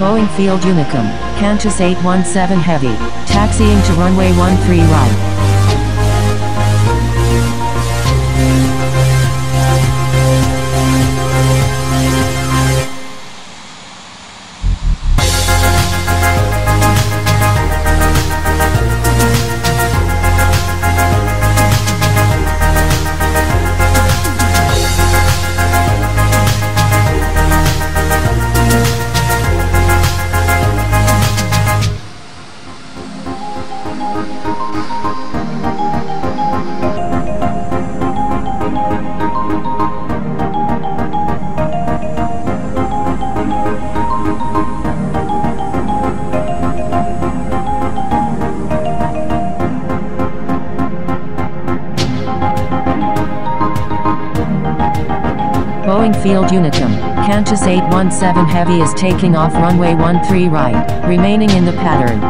Boeing Field Unicom, Qantas 817 Heavy, taxiing to runway 13 right. Field Unicom, Qantas 817 Heavy is taking off runway 13 right, remaining in the pattern.